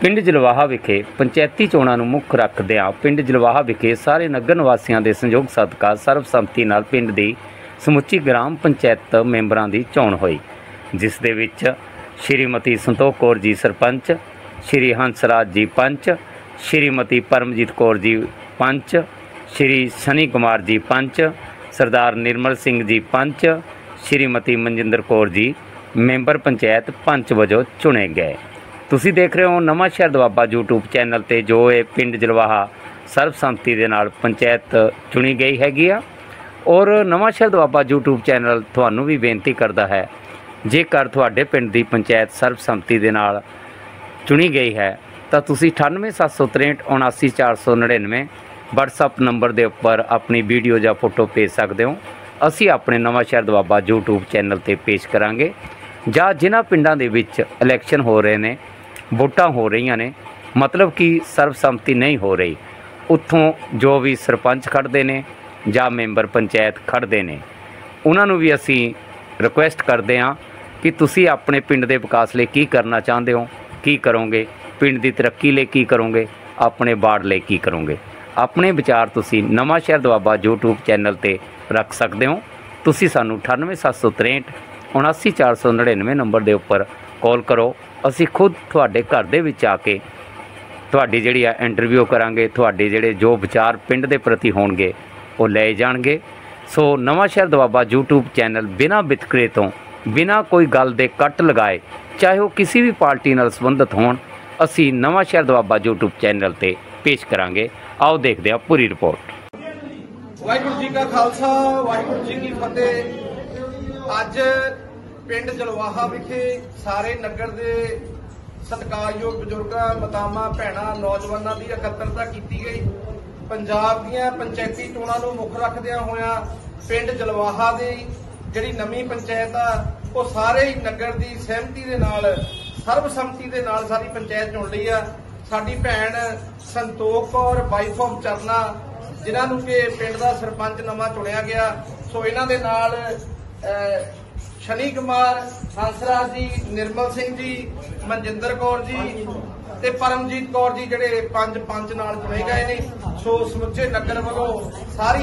ਪਿੰਡ ਜਲਵਾਹਾ ਵਿਖੇ ਪੰਚਾਇਤੀ ਚੋਣਾਂ ਨੂੰ ਮੁੱਖ ਰੱਖਦਿਆਂ ਪਿੰਡ ਜਲਵਾਹਾ ਵਿਖੇ ਸਾਰੇ ਨਗਰ ਨਿਵਾਸੀਆਂ ਦੇ ਸੰਯੋਗ ਸਦਕਾ ਸਰਬਸੰਮਤੀ ਨਾਲ ਪਿੰਡ ਦੀ ਸਮੁੱਚੀ ਗ੍ਰਾਮ ਪੰਚਾਇਤ ਮੈਂਬਰਾਂ ਦੀ ਚੋਣ ਹੋਈ, ਜਿਸ ਦੇ ਵਿੱਚ ਸ਼੍ਰੀਮਤੀ ਸੰਤੋਖ ਕੌਰ ਜੀ ਸਰਪੰਚ, ਸ਼੍ਰੀ ਹੰਸਰਾਜ ਜੀ ਪੰਚ, ਸ਼੍ਰੀਮਤੀ ਪਰਮਜੀਤ ਕੌਰ ਜੀ ਪੰਚ, ਸ਼੍ਰੀ ਸਨੀ ਕੁਮਾਰ ਜੀ ਪੰਚ, ਸਰਦਾਰ ਨਿਰਮਲ ਸਿੰਘ ਜੀ ਪੰਚ, ਸ਼੍ਰੀਮਤੀ ਮਨਜਿੰਦਰ ਕੌਰ ਜੀ ਮੈਂਬਰ ਪੰਚਾਇਤ ਪੰਚ ਵਜੋਂ ਚੁਣੇ ਗਏ। ਤੁਸੀਂ ਦੇਖ ਰਹੇ ਹੋ ਨਵਾਂ ਸ਼ਹਿਰ ਦੁਆਬਾ YouTube ਚੈਨਲ ਤੇ, ਜੋ ਇਹ ਪਿੰਡ ਜਲਵਾਹਾ ਸਰਬਸੰਮਤੀ ਦੇ ਨਾਲ ਪੰਚਾਇਤ ਚੁਣੀ ਗਈ ਹੈਗੀ ਆ। ਔਰ ਨਵਾਂ ਸ਼ਹਿਰ ਦੁਆਬਾ YouTube ਚੈਨਲ ਤੁਹਾਨੂੰ ਵੀ ਬੇਨਤੀ ਕਰਦਾ ਹੈ, ਜੇਕਰ ਤੁਹਾਡੇ ਪਿੰਡ ਦੀ ਪੰਚਾਇਤ ਸਰਬਸੰਮਤੀ ਦੇ ਨਾਲ ਚੁਣੀ ਗਈ ਹੈ, ਤਾਂ ਤੁਸੀਂ 9873379499 WhatsApp ਨੰਬਰ ਦੇ ਉੱਪਰ ਆਪਣੀ ਵੀਡੀਓ ਜਾਂ ਫੋਟੋ ਭੇਜ ਸਕਦੇ ਹੋ। ਅਸੀਂ ਆਪਣੇ ਨਵਾਂ ਸ਼ਹਿਰ ਦੁਆਬਾ YouTube ਚੈਨਲ ਤੇ ਪੇਸ਼ ਕਰਾਂਗੇ, ਜਾਂ ਜਿਨ੍ਹਾਂ ਪਿੰਡਾਂ ਦੇ ਵਿੱਚ ਇਲੈਕਸ਼ਨ ਹੋ ਰਹੇ ਨੇ ਵੋਟਾਂ ਹੋ ਰਹੀਆਂ ਨੇ। ਮਤਲਬ ਕਿ ਸਰਬਸੰਮਤੀ ਨਹੀਂ ਹੋ ਰਹੀ। ਉੱਥੋਂ ਜੋ ਵੀ ਸਰਪੰਚ ਖੜਦੇ ਨੇ ਜਾਂ ਮੈਂਬਰ ਪੰਚਾਇਤ ਖੜਦੇ ਨੇ, ਉਹਨਾਂ ਨੂੰ ਵੀ ਅਸੀਂ ਰਿਕੁਐਸਟ ਕਰਦੇ ਹਾਂ ਕਿ ਤੁਸੀਂ ਆਪਣੇ ਪਿੰਡ ਦੇ ਵਿਕਾਸ ਲਈ ਕੀ ਕਰਨਾ ਚਾਹੁੰਦੇ ਹੋ, ਕੀ ਕਰੋਗੇ, ਪਿੰਡ ਦੀ ਤਰੱਕੀ ਲਈ ਕੀ ਕਰੋਗੇ, ਆਪਣੇ ਵਾਰਡ ਲਈ ਕੀ ਕਰੋਗੇ। ਆਪਣੇ ਵਿਚਾਰ ਤੁਸੀਂ ਨਵਾਂ ਸ਼ਹਿਰ ਦੁਆਬਾ YouTube ਚੈਨਲ ਤੇ ਰੱਖ ਸਕਦੇ ਹੋ। ਤੁਸੀਂ ਸਾਨੂੰ 98763 79499 ਨੰਬਰ ਦੇ ਉੱਪਰ ਕਾਲ ਕਰੋ। ਅਸੀਂ ਖੁਦ ਤੁਹਾਡੇ ਘਰ ਦੇ ਵਿੱਚ ਆ ਕੇ ਤੁਹਾਡੀ ਜਿਹੜੀ ਆ ਇੰਟਰਵਿਊ ਕਰਾਂਗੇ, ਤੁਹਾਡੇ ਜਿਹੜੇ ਜੋ ਵਿਚਾਰ ਪਿੰਡ ਦੇ ਪ੍ਰਤੀ ਹੋਣਗੇ, ਉਹ ਲਏ ਜਾਣਗੇ। ਸੋ ਨਵਾਂ ਸ਼ਹਿਰ ਦੁਆਬਾ YouTube ਚੈਨਲ ਬਿਨਾਂ ਵਿਤਕਰੇ ਤੋਂ, ਬਿਨਾਂ ਕੋਈ ਗੱਲ ਦੇ ਕੱਟ ਲਗਾਏ, ਚਾਹੇ ਉਹ ਕਿਸੇ ਵੀ ਪਾਰਟੀ ਨਾਲ ਸੰਬੰਧਿਤ ਹੋਣ, ਅਸੀਂ ਨਵਾਂ ਸ਼ਹਿਰ ਦੁਆਬਾ YouTube ਚੈਨਲ ਤੇ ਪੇਸ਼ ਕਰਾਂਗੇ। ਆਓ ਦੇਖਦੇ ਹਾਂ ਪੂਰੀ ਰਿਪੋਰਟ। ਵਾਹਿਗੁਰੂ ਜੀ ਕਾ ਖਾਲਸਾ, ਵਾਹਿਗੁਰੂ ਜੀ ਕੀ ਫਤਿਹ। ਅੱਜ ਪਿੰਡ ਜਲਵਾਹਾ ਵਿਖੇ ਸਾਰੇ ਨਗਰ ਦੇ ਸਤਿਕਾਰਯੋਗ ਬਜ਼ੁਰਗਾਂ ਮਤਾਮਾ ਭੈਣਾਂ, ਨੌਜਵਾਨਾਂ ਦੀ ਇਕੱਤਰਤਾ ਕੀਤੀ ਗਈ। ਪੰਜਾਬ ਦੀਆਂ ਪੰਚਾਇਤੀ ਚੋਣਾਂ ਨੂੰ ਮੁੱਖ ਰੱਖਦਿਆਂ ਹੋਇਆਂ ਪਿੰਡ ਜਲਵਾਹਾ ਦੀ ਜਿਹੜੀ ਨਵੀਂ ਪੰਚਾਇਤ ਆ, ਉਹ ਸਾਰੇ ਹੀ ਨਗਰ ਦੀ ਸਹਿਮਤੀ ਦੇ ਨਾਲ, ਸਰਬਸੰਮਤੀ ਦੇ ਨਾਲ ਸਾਰੀ ਪੰਚਾਇਤ ਚੁਣ ਲਈ ਆ। ਸਾਡੀ ਭੈਣ ਸੰਤੋਖ ਕੌਰ ਵਾਈਫ ਆਫ ਚਰਨਾ, ਜਿਨ੍ਹਾਂ ਨੂੰ ਕਿ ਪਿੰਡ ਦਾ ਸਰਪੰਚ ਨਵਾਂ ਚੁਣਿਆ ਗਿਆ। ਸੋ ਇਹਨਾਂ ਦੇ ਨਾਲ ਸ਼ਨੀ ਕੁਮਾਰ ਹੰਸਰਾਜ ਜੀ ਨਿਰਮਲ ਸਿੰਘ ਜੀ ਮਨਜਿੰਦਰ ਕੌਰ ਜੀ ਤੇ ਪਰਮਜੀਤ ਕੌਰ ਜੀ ਜਿਹੜੇ ਪੰਜ ਪੰਜ ਨਾਲ ਚੁਣੇ ਗਏ ਨੇ, ਸੋ ਸਮੁੱਚੇ ਨਗਰ ਵੱਲੋਂ ਸਾਰੀ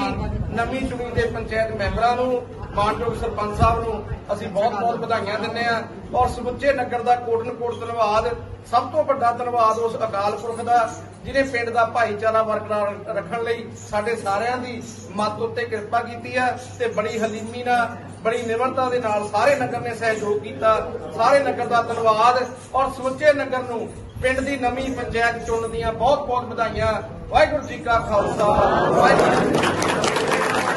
ਨਵੀਂ ਚੁਣੀ ਦੇ ਪੰਚਾਇਤ ਮੈਂਬਰਾਂ ਨੂੰ ਮਾਨਯੋਗ ਸਰਪੰਚ ਸਾਹਿਬ ਨੂੰ ਅਸੀਂ ਬਹੁਤ ਬਹੁਤ ਵਧਾਈਆਂ ਦਿੰਦੇ ਆ ਔਰ ਸਮੁੱਚੇ ਨਗਰ ਦਾ ਕੋਟਨ ਕੋਟ ਧੰਨਵਾਦ, ਸਭ ਤੋਂ ਵੱਡਾ ਧੰਨਵਾਦ ਉਸ ਅਕਾਲ ਪੁਰਖ ਦਾ, ਜਿਹਨੇ ਪਿੰਡ ਦਾ ਭਾਈਚਾਰਾ ਬਰਕਰਾਰ ਰੱਖਣ ਲਈ ਸਾਡੇ ਸਾਰਿਆਂ ਦੀ ਮੱਤ ਉੱਤੇ ਕਿਰਪਾ ਕੀਤੀ ਆ ਤੇ ਬੜੀ ਹਲੀਮੀ ਨਾਲ, ਬੜੀ ਨਿਮਰਤਾ ਦੇ ਨਾਲ ਸਾਰੇ ਨਗਰ ਨੇ ਸਹਿਯੋਗ ਕੀਤਾ, ਸਾਰੇ ਨਗਰ ਦਾ ਧੰਨਵਾਦ ਔਰ ਸਮੁੱਚੇ ਨਗਰ ਨੂੰ ਪਿੰਡ ਦੀ ਨਵੀਂ ਪੰਚਾਇਤ ਚੁਣਨ ਦੀਆਂ ਬਹੁਤ ਬਹੁਤ ਵਧਾਈਆਂ। ਵਾਹਿਗੁਰੂ ਜੀ ਕਾ ਖਾਲਸਾ, ਵਾਹਿਗੁਰੂ ਜੀ